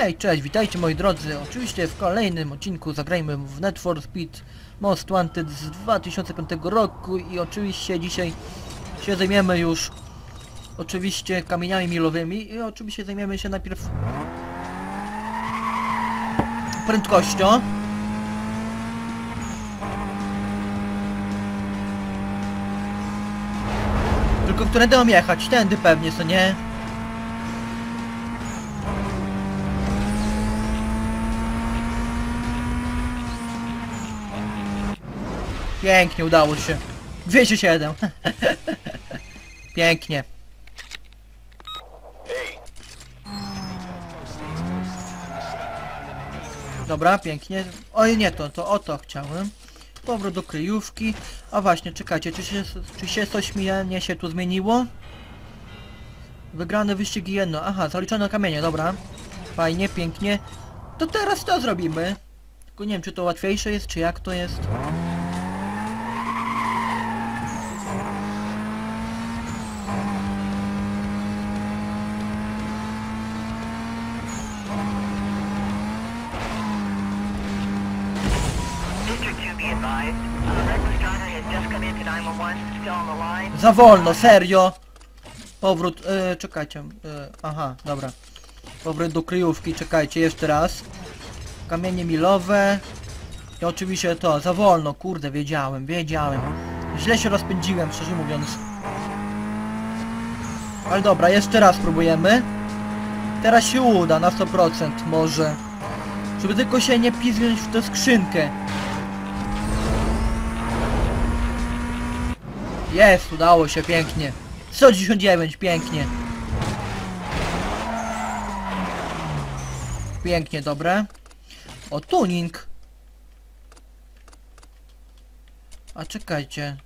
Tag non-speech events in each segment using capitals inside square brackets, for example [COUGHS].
Hej, cześć, witajcie moi drodzy. Oczywiście w kolejnym odcinku zagrajmy w Net for Speed Most Wanted z 2005 roku i oczywiście dzisiaj się zajmiemy już oczywiście kamieniami milowymi i oczywiście zajmiemy się najpierw prędkością. Tylko którędy mam jechać? Tędy pewnie, co nie? Pięknie, udało się. 207. [LAUGHS] Pięknie. Dobra, pięknie. Oj, nie to, to o to chciałem. Powrót do kryjówki. A właśnie, czekajcie, czy się, czy się coś mi nie się tu zmieniło? Wygrane wyścigi jedno. Aha, zaliczone kamienie, dobra. Fajnie, pięknie. To teraz to zrobimy. Tylko nie wiem, czy to łatwiejsze jest, czy jak to jest. Za wolno, serio! Powrót, e, czekajcie, e, aha, dobra. Powrót do kryjówki, czekajcie, jeszcze raz. Kamienie milowe. I oczywiście to, za wolno, kurde, wiedziałem, wiedziałem. Źle się rozpędziłem, szczerze mówiąc. Ale dobra, jeszcze raz próbujemy. Teraz się uda, na 100% może. Żeby tylko się nie pizgnąć w tę skrzynkę. Jest, udało się, pięknie. 199, pięknie. Pięknie, dobre. O, tuning. A czekajcie.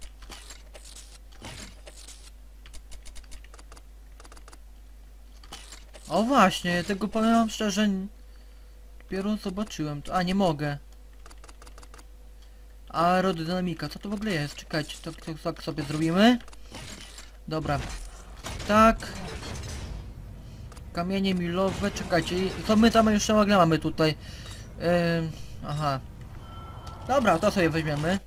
O właśnie, tego powiem szczerze. Dopiero zobaczyłem to. A, nie mogę. Aerodynamika, co to w ogóle jest? Czekajcie, to, to tak sobie zrobimy. Dobra. Tak. Kamienie milowe, czekajcie, co my tam jeszcze mamy tutaj? Ym, aha. Dobra, to sobie weźmiemy.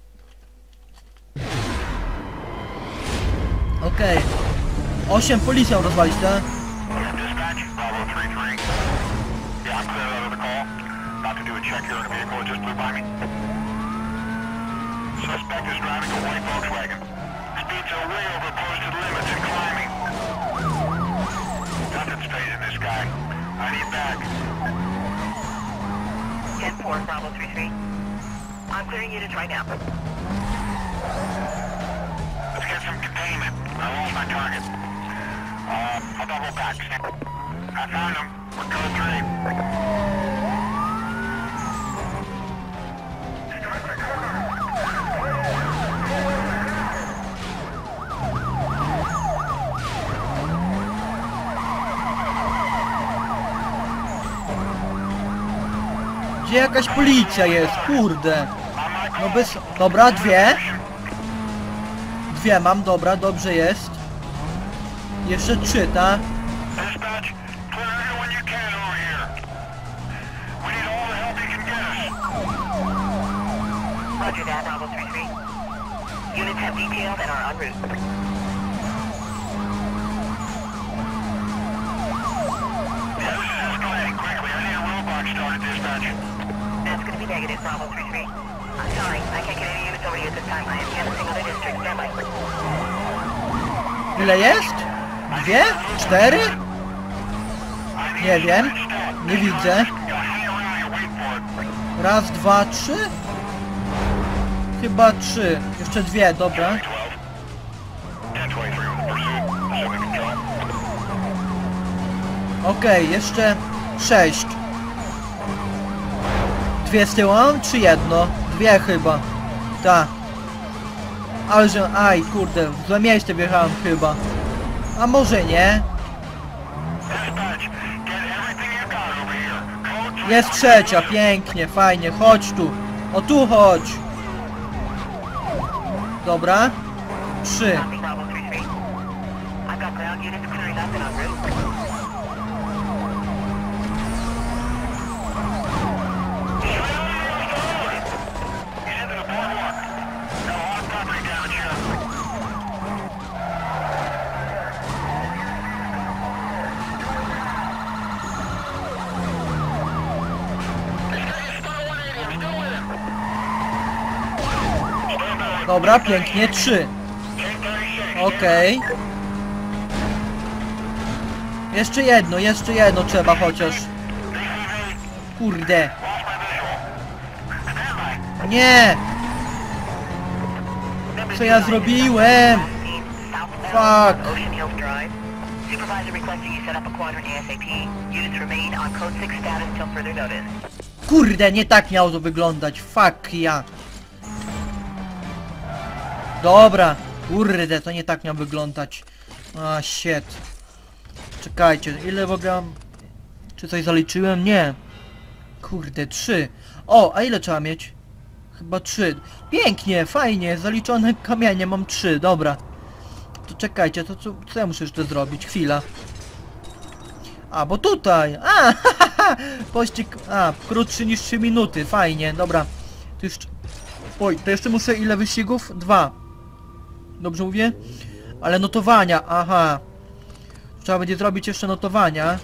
Okej. Osiem policją rozwalić, tak? Dispatch, Bravo 3-3. Yeah, I'm clear out of the call. About to do a check here vehicle that just flew by me. Suspect is driving a white Volkswagen. Speeds are way over posted limits and climbing. Nothing's phasing this guy. I need back. 10-4, Bravo 3-3. I'm clearing units right now. Let's get some containment. I lost my target. Uh, I'll double back. I found him. We're code 3. Gdzie jakaś policja jest? Kurde. No bez... Dobra, dwie. Dwie mam, dobra, dobrze jest. Jeszcze trzy, tak? 4? Nie wiem. Nie widzę. Raz, dwa, trzy? Chyba trzy. Jeszcze dwie, dobra. Okej, okay, jeszcze sześć. Dwie z tyłu, czy jedno? Dwie chyba. Tak. Ale że... Aj, kurde, w złe miejsce wjechałem chyba. A może nie? Jest trzecia, pięknie, fajnie, chodź tu. O tu chodź. Dobra. Trzy. Dobra, pięknie, trzy. Okej. Jeszcze jedno, jeszcze jedno trzeba chociaż. Kurde. Nie! Co ja zrobiłem? Fuck. Ocean Hills Drive. Supervisor requesting you set up a quadrant ASAP. Units remain on code 6 status till further notice. Kurde, nie tak miało to wyglądać. Fuck ja. Dobra. Kurde, to nie tak miało wyglądać. A shit. Czekajcie, ile w ogóle. Czy coś zaliczyłem? Nie. Kurde, trzy. O, a ile trzeba mieć? Chyba trzy. Pięknie, fajnie, zaliczone kamienie, mam trzy, dobra. To czekajcie, to co, co ja muszę jeszcze zrobić? Chwila. A, bo tutaj! A, [LAUGHS] Pościg... A, krótszy niż 3 minuty, fajnie, dobra. To jeszcze... Oj, to jeszcze muszę ile wyścigów? Dwa. Dobrze mówię? Ale notowania, aha. Trzeba będzie zrobić jeszcze notowania.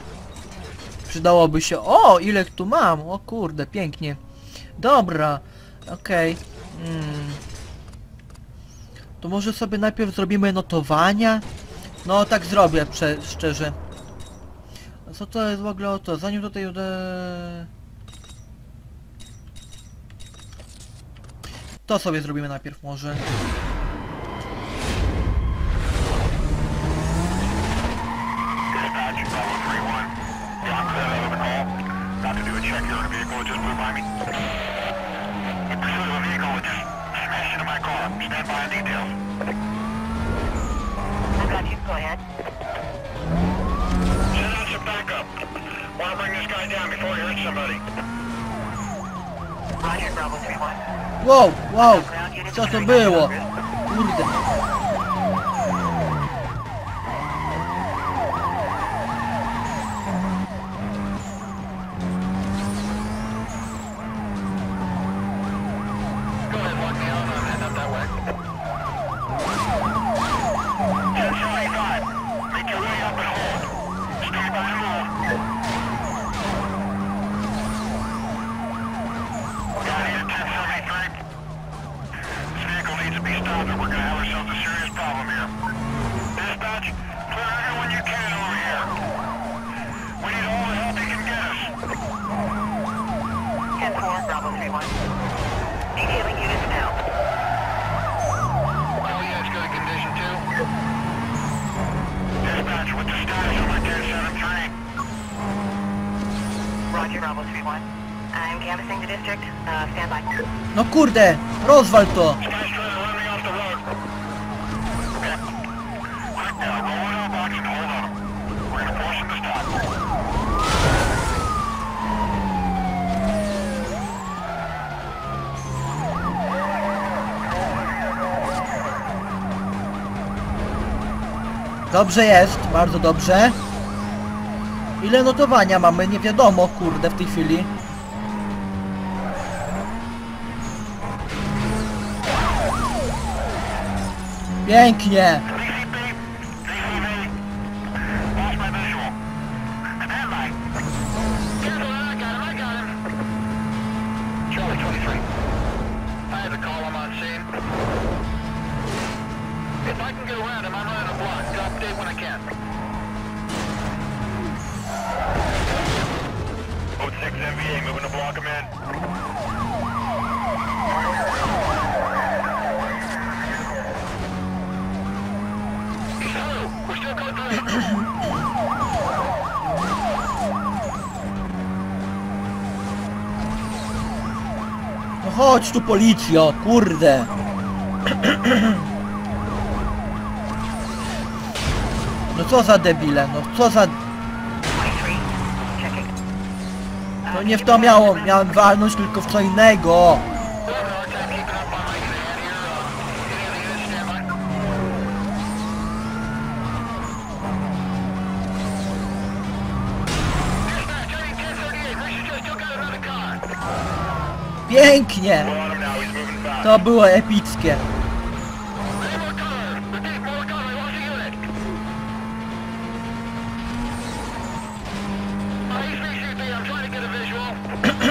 Przydałoby się... O, ile tu mam! O kurde, pięknie. Dobra, okej. Mm. To może sobie najpierw zrobimy notowania? No, tak zrobię, szczerze. Co to jest w ogóle o to? Zanim tutaj ude... To sobie zrobimy najpierw może. Wow, wow! Ground units Co to returning było? on route. Kurde. 10-4, Bravo 3-1. Detailing units it's condition. Dispatch, the status on my 1073? Roger, Bravo 3-1. I'm canvassing the district. Uh, stand by. No kurde! Rozwal to! Dobrze jest, bardzo dobrze. Ile notowania mamy? Nie wiadomo, kurde, w tej chwili. Pięknie! If I can get around him, I'm running a block. I'll update when I can. Code 6 MVA, moving to block him in. He's. We're still code 3. [COUGHS] No chodź tu policjo, kurde! [COUGHS] co za debile, no co za... 23. Checking. No nie w to miało, miałem walnąć tylko w co innego! Pięknie! To było epickie.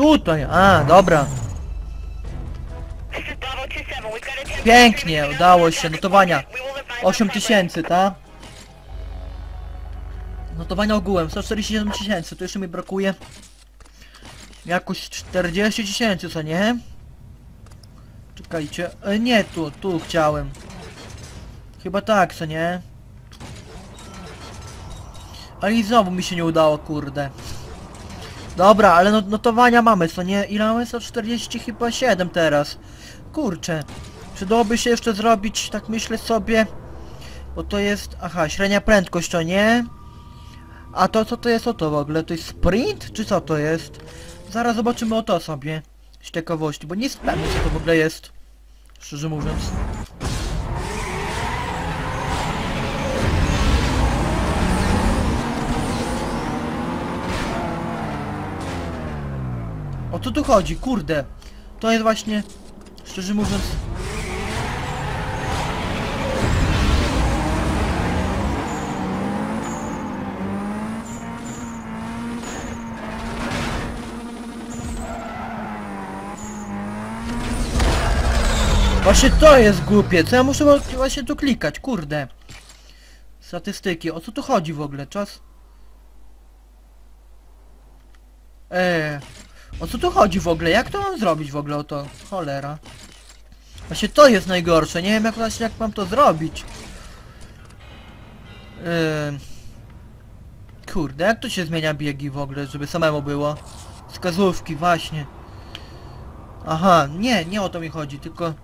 Tutaj, a, dobra. This is Bravo 27, we've got a 10 Pięknie, udało się, notowania. 8 tysięcy, tak? Notowania ogółem, 147 tysięcy, to jeszcze mi brakuje jakoś 40 tysięcy, co nie? Czekajcie, e, nie tu, tu chciałem. Chyba tak, co nie? Ale i znowu mi się nie udało, kurde. Dobra, ale no, notowania mamy, co nie? Ile mamy? 140 chyba 7 teraz. Kurczę. Przydałoby się jeszcze zrobić, tak myślę sobie, bo to jest, aha, średnia prędkość, to nie? A to co to jest o to w ogóle? To jest sprint? Czy co to jest? Zaraz zobaczymy o to sobie. Z ciekawości, bo nie jest co to w ogóle jest. Szczerze mówiąc. O co tu chodzi? Kurde. To jest właśnie, szczerze mówiąc, Właśnie to jest głupie, co ja muszę właśnie tu klikać, kurde. Statystyki, o co tu chodzi w ogóle? Czas... Eee, o co tu chodzi w ogóle? Jak to mam zrobić w ogóle o to? Cholera. Właśnie to jest najgorsze, nie wiem jak właśnie jak mam to zrobić. Eee, kurde, jak to się zmienia biegi w ogóle, żeby samemu było? Wskazówki, właśnie. Aha, nie, nie o to mi chodzi, tylko...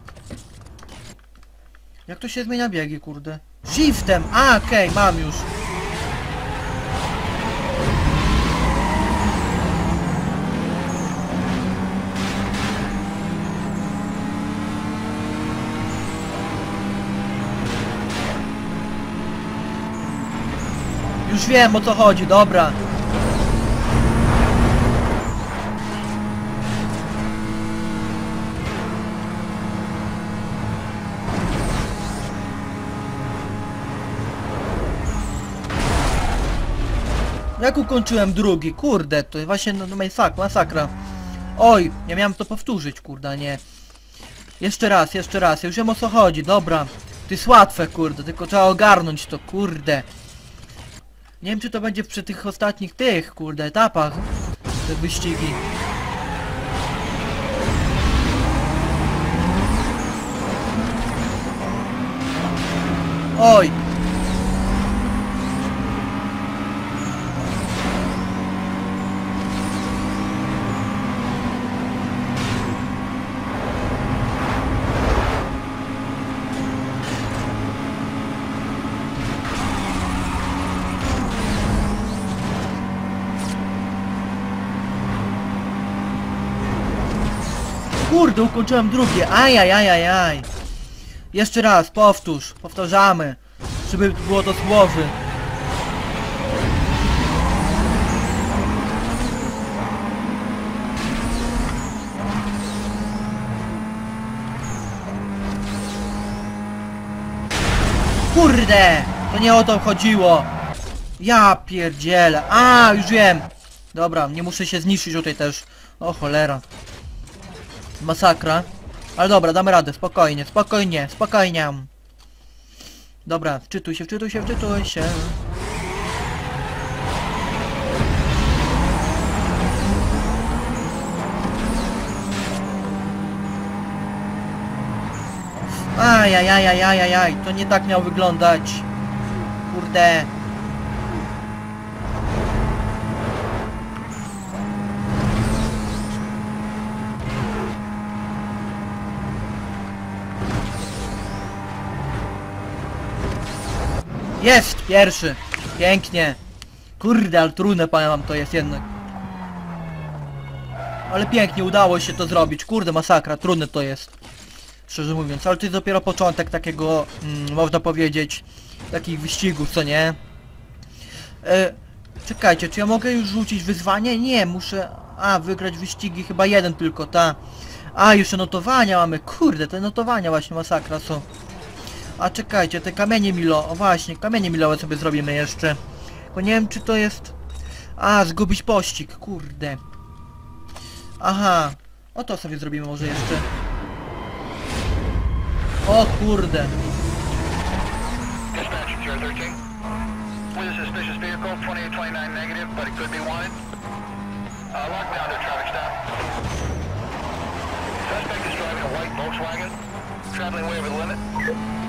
Jak to się zmienia biegi, kurde? Shiftem! A, okej, mam już. Już wiem o co chodzi, dobra. Jak ukończyłem drugi? Kurde, to właśnie no, no masak, masakra. Oj, ja miałem to powtórzyć, kurde, a nie. Jeszcze raz, jeszcze raz, ja już wiem o co chodzi, dobra. To jest łatwe, kurde, tylko trzeba ogarnąć to, kurde. Nie wiem czy to będzie przy tych ostatnich tych, kurde, etapach. Te wyścigi. Oj! Kurde, ukończyłem drugie. Ajajajajaj. Jeszcze raz, powtórz. Powtarzamy. Żeby było to słowy. Kurde! To nie o to chodziło. Ja pierdzielę. A, już wiem. Dobra, nie muszę się zniszczyć tutaj też. O cholera. Masakra. Ale dobra, damy radę, spokojnie, spokojnie, spokojnie. Dobra, wczytuj się, wczytuj się, wczytuj się. Ajajajajajajaj, to nie tak miał wyglądać. Kurde. Jest! Pierwszy! Pięknie! Kurde, ale trudne wam to jest jednak. Ale pięknie, udało się to zrobić. Kurde, masakra, trudne to jest. Szczerze mówiąc, ale to jest dopiero początek takiego, mm, można powiedzieć, takich wyścigów, co nie? E, czekajcie, czy ja mogę już rzucić wyzwanie? Nie, muszę... A, wygrać wyścigi, chyba jeden tylko, ta. A, jeszcze notowania mamy, kurde, te notowania właśnie masakra są. A czekajcie, te kamienie milo, o właśnie, kamienie milowe sobie zrobimy jeszcze. Bo nie wiem, czy to jest... A, zgubić pościg, kurde. Aha, o to sobie zrobimy może jeszcze. O kurde. Dispatch, Sierra 13. With a suspicious vehicle, 2829 negative, but it could be wanted. Lock down to traffic stop. Suspect is driving a white Volkswagen, traveling way over the limit.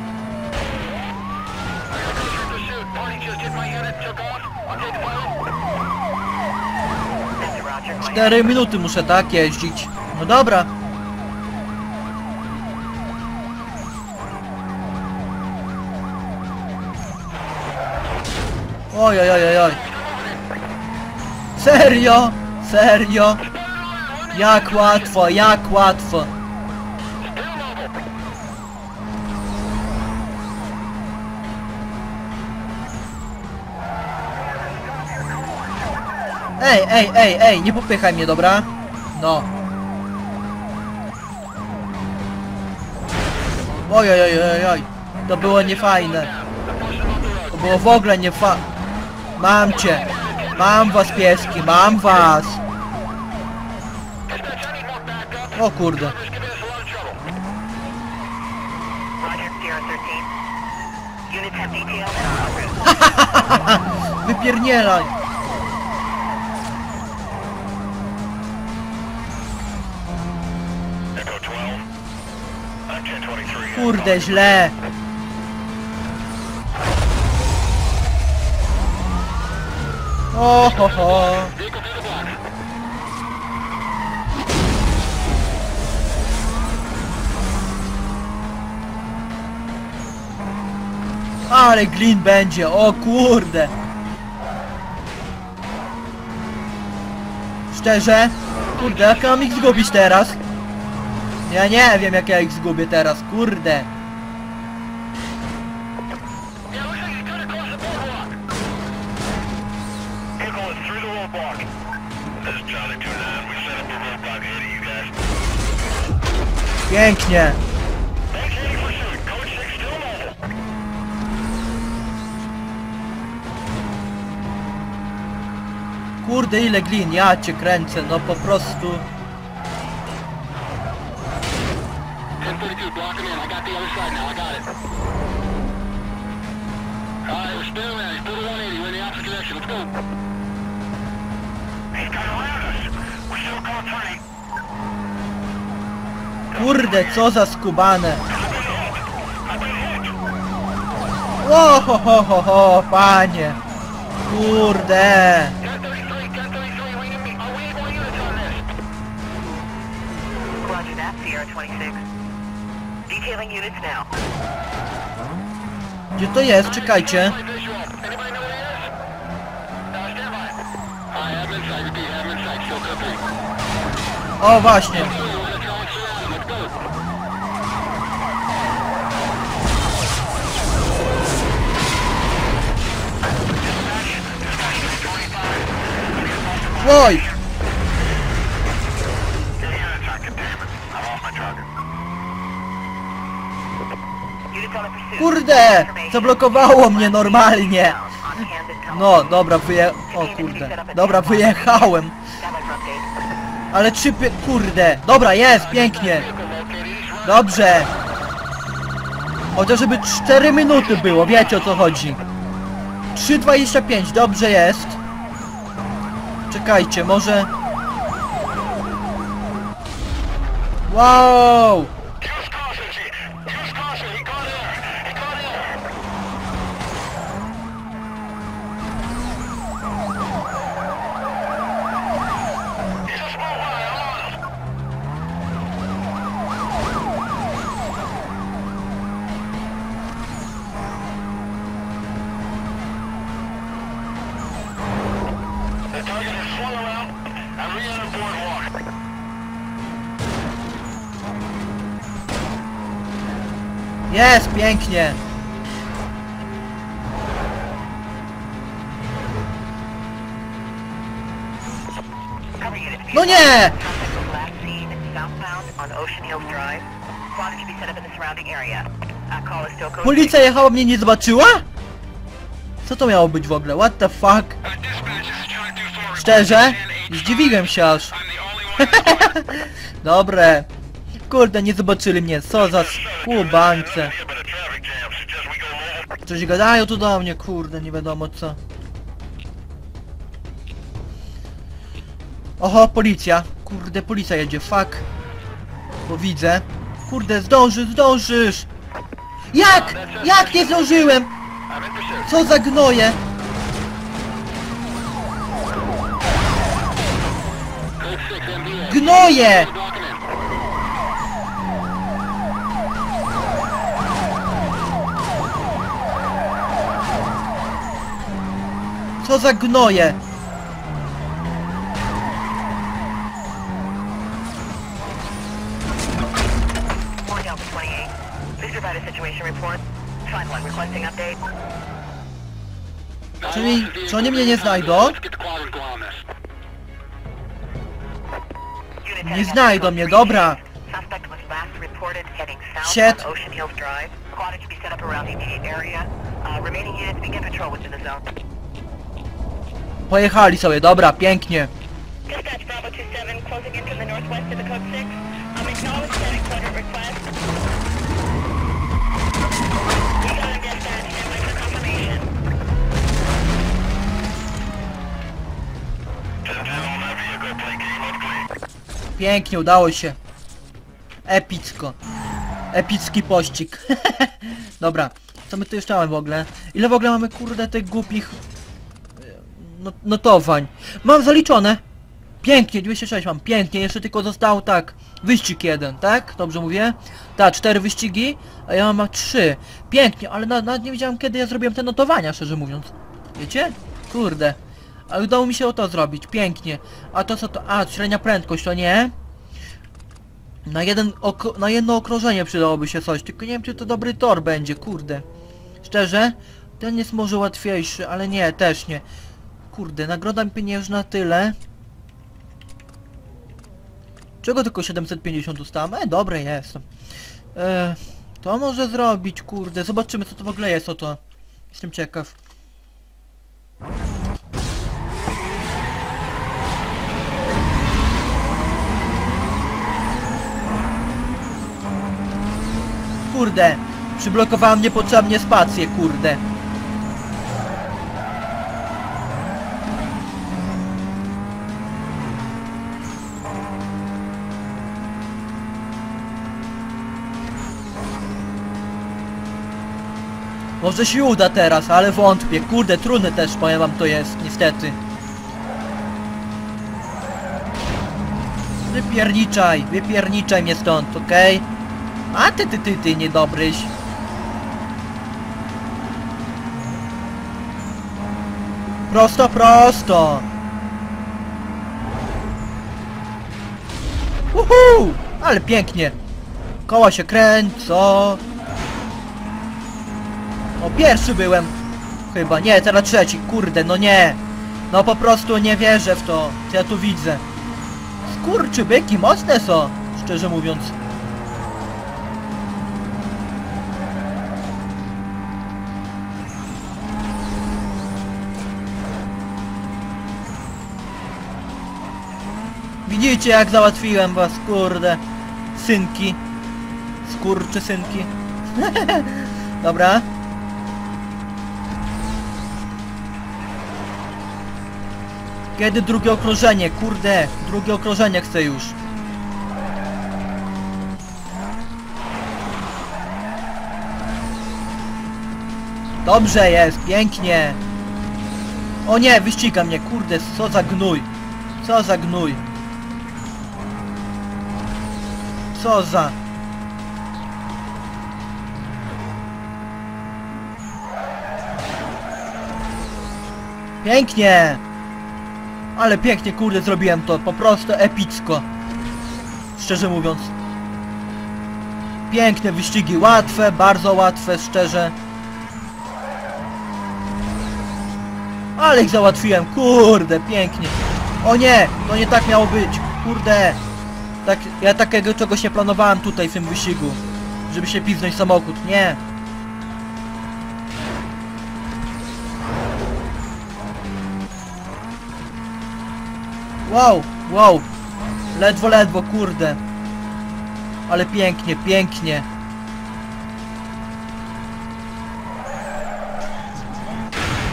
4 minuty muszę tak jeździć. No dobra. Oj, oj, oj, oj. Serio? Serio? Jak łatwo, jak łatwo. Ej, ej, ej, ej, nie popychaj mnie, dobra? No. Oj, oj, oj, oj, oj. To było niefajne. To było w ogóle nie fa... Mam cię. Mam was, pieski, mam was. O kurde. [LAUGHS] [LAUGHS] Just Kurde, źle. O, ho, ho. Ale glin będzie, o kurde. Szczerze? Kurde, jak mam ich zgubić teraz? Ja nie wiem jak ja ich zgubię teraz, kurde. Yeah, looks like he's good across the boardwalk. Vehicle is through the roadblock. This is Charlie 29. We set up a roadblock ahead of you guys. Pięknie. Maintaining pursuit. Code 6 still mobile. Kurde ile glin, ja cię kręcę, no po prostu. Kurde, co za skubane. O, ho, ho, ho, ho, panie. Kurde. 1033, 1033. We need on the pursuit. Kurde! Zablokowało mnie normalnie. No, dobra, wyje... O kurde. Dobra, wyjechałem. Stand by for update. Ale trzy. Kurde. Dobra, jest, pięknie. Dobrze. Chociaż żeby 4 minuty było, wiecie o co chodzi. 3.25, dobrze jest. Czekajcie, może... Wow! Is still code Policja jechała, mnie nie zobaczyła? Co to miało być w ogóle? What the fuck? Dispatch, this is Charlie 2-4. Szczerze? Zdziwiłem się aż. [LAUGHS] Dobre. Kurde, nie zobaczyli mnie. Co za skubańce. Coś gadają tu do mnie, kurde, nie wiadomo co. Oho, policja. Kurde, policja jedzie, fuck. Bo widzę. Kurde, zdążysz, zdążysz! Jak? Jak nie zdążyłem? Co za gnoje? Code 6 MBA. Gnoje! One requesting update. Czyli, czy oni mnie nie znajdą? Nie znajdą mnie, dobra. Shit. be set up around area. Uh, remaining units begin patrol within the zone. Pojechali sobie, dobra, pięknie. Dispatch Bravo 27 closing in from the northwest of the code 6. Acknowledge that quadrant request. We got him dispatch. Stand by for confirmation. 10-10 on that vehicle. Play game up clean. Pięknie, udało się. Epicko. Epicki pościg. [LAUGHS] Dobra, co my tu jeszcze mamy w ogóle? Ile w ogóle mamy kurde tych głupich no, notowań? Mam zaliczone. Pięknie, 206 mam, pięknie, jeszcze tylko został tak, wyścig jeden, tak? Dobrze mówię? Tak, cztery wyścigi, a ja mam trzy. Pięknie, ale na- nawet nie wiedziałem kiedy ja zrobiłem te notowania, szczerze mówiąc. Wiecie? Kurde. Ale udało mi się o to zrobić, pięknie. A to co to? A, średnia prędkość, to nie? Na jeden na jedno okrążenie przydałoby się coś, tylko nie wiem czy to dobry tor będzie, kurde. Szczerze? Ten jest może łatwiejszy, ale nie, też nie. Kurde, nagroda pieniężna tyle. Czego tylko 750 dostałem? E, dobre jest. E, to może zrobić, kurde. Zobaczymy co to w ogóle jest, oto. Jestem ciekaw. Kurde, przyblokowałem niepotrzebnie spację, kurde. Może się uda teraz, ale wątpię. Kurde, trudne też powiem wam to jest, niestety. Wypierniczaj, wypierniczaj mnie stąd, okej? A ty, ty, ty, ty, niedobryś. Prosto, prosto. Uhu! Ale pięknie. Koła się kręcą. O, pierwszy byłem. Chyba, nie, teraz trzeci, kurde, no nie. No po prostu nie wierzę w to, co ja tu widzę. Skurczybyki mocne są, szczerze mówiąc. Widzicie jak załatwiłem was, kurde. Synki. Skurczy synki. [LAUGHS] Dobra. Kiedy drugie okrążenie? Kurde, drugie okrążenie chcę już. Dobrze jest, pięknie. O nie, wyściga mnie, kurde, co za gnój. Co za gnój. Co za... Pięknie! Ale pięknie, kurde, zrobiłem to. Po prostu epicko. Szczerze mówiąc. Piękne wyścigi, łatwe, bardzo łatwe, szczerze. Ale ich załatwiłem, kurde, pięknie. O nie, to nie tak miało być, kurde. Tak, ja takiego czegoś nie planowałem tutaj w tym wyścigu. Żeby się piznąć samochód, nie. Wow, wow. Ledwo, ledwo, kurde. Ale pięknie, pięknie.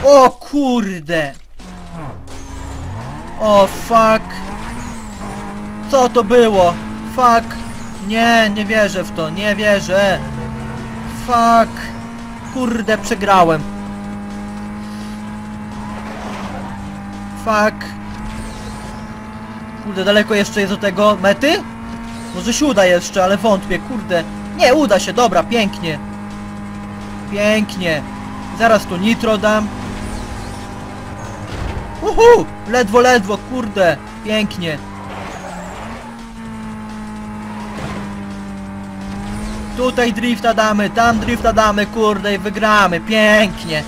O kurde. O fuck. Co to było? Fuck. Nie, nie wierzę w to, nie wierzę. Fuck. Kurde, przegrałem. Fuck. Kurde, daleko jeszcze jest do tego mety? Może się uda jeszcze, ale wątpię, kurde. Nie, uda się, dobra, pięknie. Pięknie. Zaraz tu nitro dam. Uhu! Ledwo, ledwo, kurde. Pięknie. Tutaj drifta damy, tam drifta damy, kurde, i wygramy. Pięknie.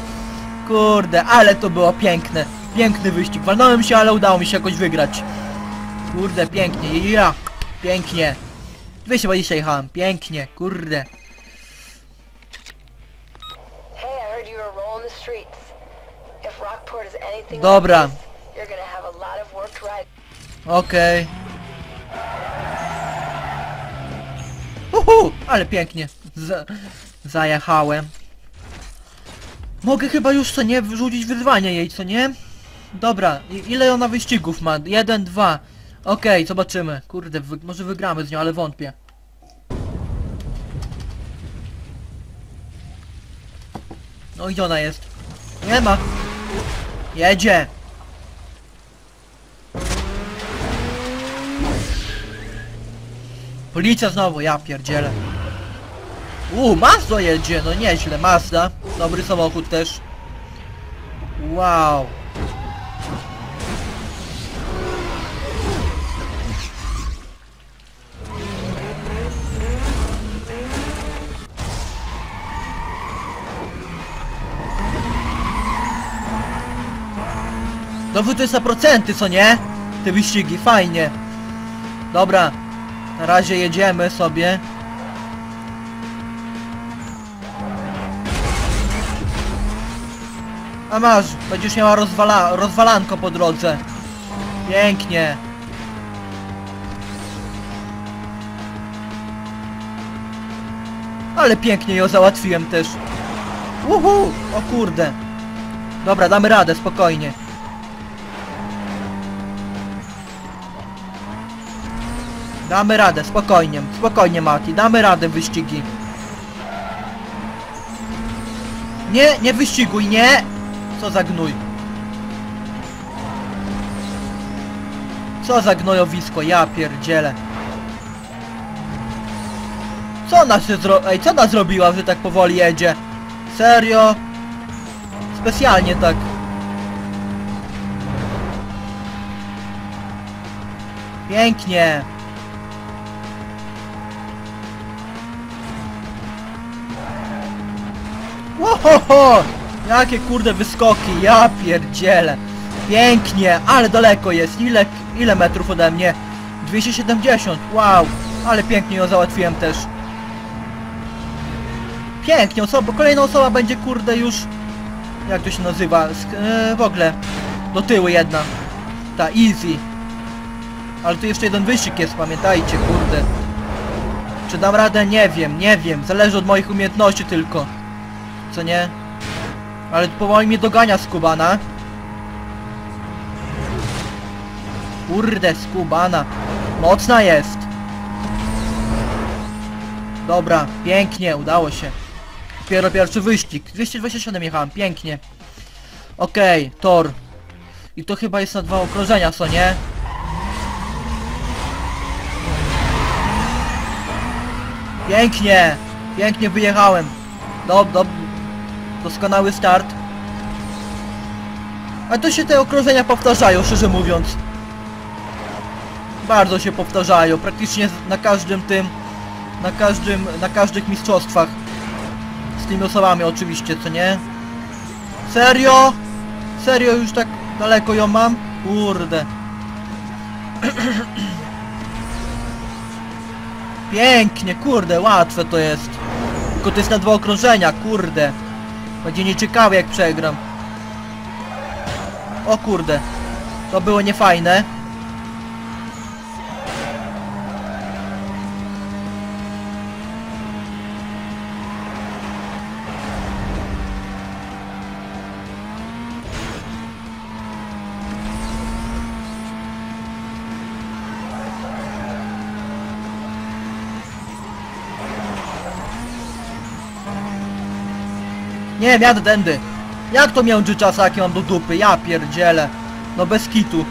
Kurde, ale to było piękne. Piękny wyścig. Walnąłem się, ale udało mi się jakoś wygrać. Kurde, pięknie. Ja. Pięknie. 220 jechałem. Pięknie. Kurde. Dobra. Okej. Uhu, ale pięknie. Z zajechałem. Mogę chyba już co nie wrzucić wyzwanie jej, co nie? Dobra, i ile ona wyścigów ma? Jeden, dwa. Okej, zobaczymy. Kurde, wy może wygramy z nią, ale wątpię. No i ona jest? Nie ma. Jedzie. Policja znowu, ja pierdzielę. Uuu, Mazda jedzie, no nieźle, Mazda. Dobry samochód też. Wow. No wy to jest na procenty, co nie? Te wyścigi, fajnie. Dobra, na razie jedziemy sobie. A masz, będziesz miała rozwala rozwalanko po drodze. Pięknie. Ale pięknie ją załatwiłem też. Uhu, o kurde. Dobra, damy radę, spokojnie. Damy radę, spokojnie, spokojnie Mati, damy radę wyścigi. Nie, nie wyściguj, nie! Co za gnój. Co za gnojowisko, ja pierdzielę. Co ona się zro... Ej, co ona zrobiła, że tak powoli jedzie? Serio? Specjalnie tak. Pięknie. Ohoho! Jakie kurde wyskoki, ja pierdzielę. Pięknie, ale daleko jest. Ile, ile metrów ode mnie? 270, wow. Ale pięknie ją załatwiłem też. Pięknie, osoba, kolejna osoba będzie kurde już... Jak to się nazywa? Sk e, w ogóle. Do tyłu jedna. Ta, easy. Ale tu jeszcze jeden wyścig jest, pamiętajcie, kurde. Czy dam radę? Nie wiem, nie wiem. Zależy od moich umiejętności tylko. Co nie? Ale powoli mnie dogania skubana. Kurde, skubana. Mocna jest. Dobra, pięknie, udało się. Dopiero pierwszy wyścig. 227 jechałem, pięknie. Okej, tor. I to chyba jest na dwa okrążenia, co nie? Pięknie! Pięknie wyjechałem. Dob, dob, doskonały start. A to się te okrążenia powtarzają, szczerze mówiąc. Bardzo się powtarzają, praktycznie na każdym tym na każdym, na każdych mistrzostwach. Z tymi osobami oczywiście, co nie? Serio? Serio już tak daleko ją mam? Kurde. [CLEARS THROAT] Pięknie, kurde, łatwe to jest. Tylko to jest na dwa okrążenia, kurde. Będzie nieciekawe jak przegram. O kurde. To było niefajne. Nie jadę tędy. Jak to między czasaki mam do dupy? Ja pierdzielę. No bez kitu.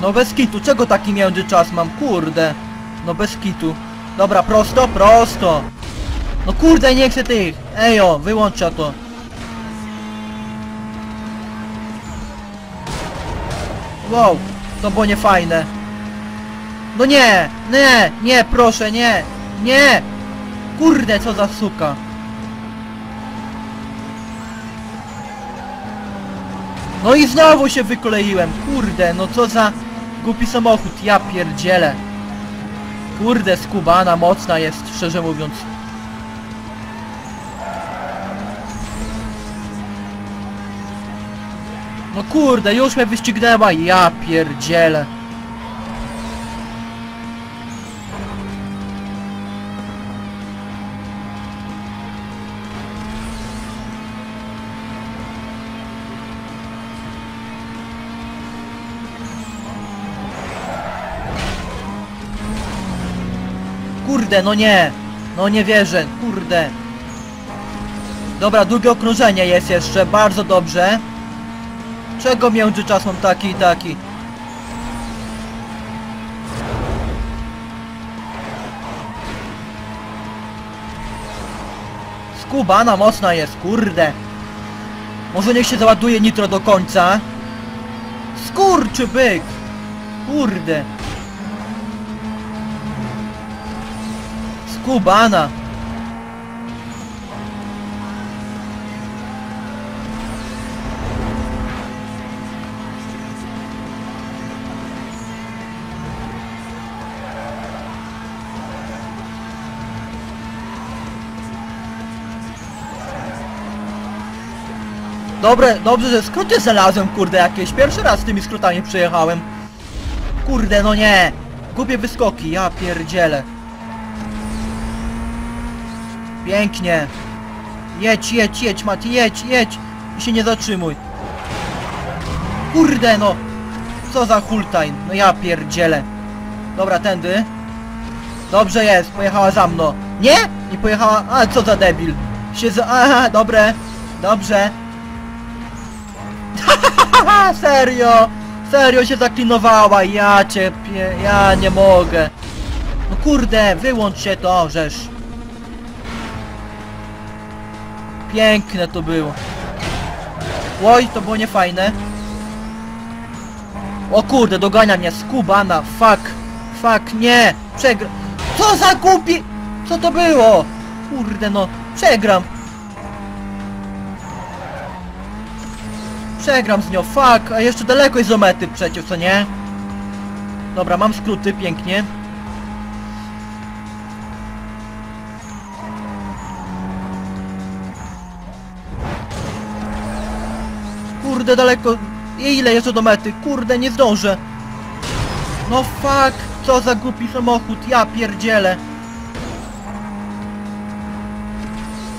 No bez kitu, czego taki międzyczas mam? Kurde. No bez kitu. Dobra, prosto, prosto. No kurde, nie chcę tych. Ejo, wyłącza to. Wow, to było niefajne. No nie, nie, nie, proszę, nie, nie. Kurde, co za suka. No i znowu się wykoleiłem. Kurde, no co za głupi samochód. Ja pierdzielę. Kurde, skubana mocna jest, szczerze mówiąc. No kurde, już mnie wyścignęła. Ja pierdzielę. Kurde, no nie! No nie wierzę, kurde! Dobra, drugie okrążenie jest jeszcze, bardzo dobrze. Czego międzyczas mam taki i taki? Skubana mocna jest, kurde! Może niech się załaduje nitro do końca? Skurczy byk! Kurde! Skubana! Dobre, dobrze, że skróty znalazłem, kurde, jakieś. Pierwszy raz z tymi skrótami przejechałem. Kurde, no nie! Głupie wyskoki, ja pierdzielę. Pięknie. Jedź, jedź, jedź, Mati, jedź, jedź. I się nie zatrzymuj. Kurde, no. Co za hultajn. No ja pierdzielę. Dobra, tędy. Dobrze jest, pojechała za mną. Nie? Nie pojechała... A, co za debil. Się za... Aha, dobre. Dobrze. [LAUGHS] Serio. Serio się zaklinowała. Ja cię... Pie... Ja nie mogę. No kurde, wyłącz się to, żeż. Piękne to było. Oj, to było niefajne. O kurde, dogania mnie skubana. Fuck. Fuck, nie. Przegra... Co za głupi... Co to było? Kurde no. Przegram. Przegram z nią. Fuck. A jeszcze daleko jest do mety przecież, co nie? Dobra, mam skróty, pięknie. Kurde, daleko. Ile jeszcze do mety? Kurde, nie zdążę. No fuck, co za głupi samochód, ja pierdzielę.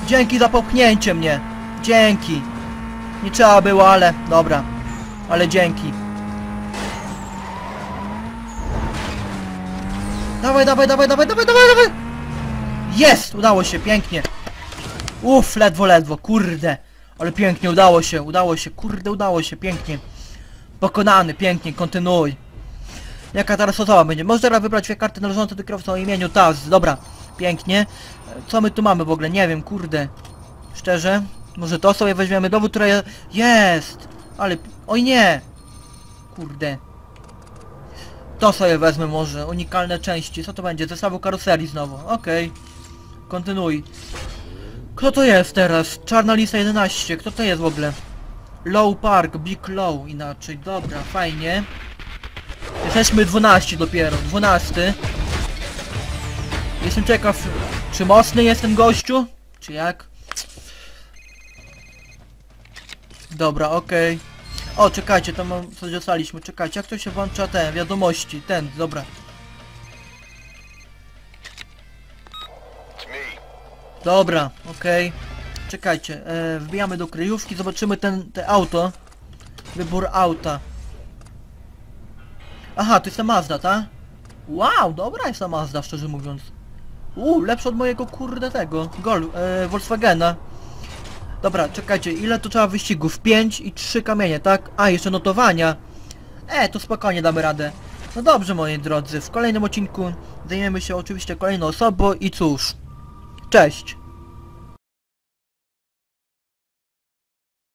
Dzięki za popchnięcie mnie. Dzięki. Nie trzeba było, ale dobra. Ale dzięki. Dawaj, dawaj, dawaj, dawaj, dawaj, dawaj, dawaj! Jest! Udało się, pięknie. Uff, ledwo, ledwo, kurde. Ale pięknie, udało się, udało się, kurde, udało się, pięknie. Pokonany, pięknie, kontynuuj. Jaka teraz osoba będzie? Możesz teraz wybrać dwie karty należące do kierowcy o imieniu Taz. Dobra, pięknie. Co my tu mamy w ogóle? Nie wiem, kurde. Szczerze? Może to sobie weźmiemy dowód, który jest. Ale... Oj nie! Kurde. To sobie wezmę może, unikalne części. Co to będzie? Zestawu karoserii znowu. Okej. Kontynuuj. Kto to jest teraz? Czarna lista 11. Kto to jest w ogóle? Low Park, Big Low inaczej. Dobra, fajnie. Jesteśmy 12 dopiero, 12. Jestem ciekaw, czy mocny jest ten gościu? Czy jak? Dobra, okej. O, czekajcie, tam coś dostaliśmy. Czekajcie, jak to się włącza ten, wiadomości, ten, dobra. Dobra, okej. Czekajcie, e, wbijamy do kryjówki, zobaczymy ten, te auto. Wybór auta. Aha, to jest ta Mazda, ta? Wow, dobra jest ta Mazda, szczerze mówiąc. Uuu, lepsza od mojego kurde tego, Gol, e, Volkswagena. Dobra, czekajcie, ile to trzeba wyścigów? 5 i 3 kamienie, tak? A, jeszcze notowania. E, to spokojnie damy radę. No dobrze, moi drodzy, w kolejnym odcinku zajmiemy się oczywiście kolejną osobą i cóż. Cześć!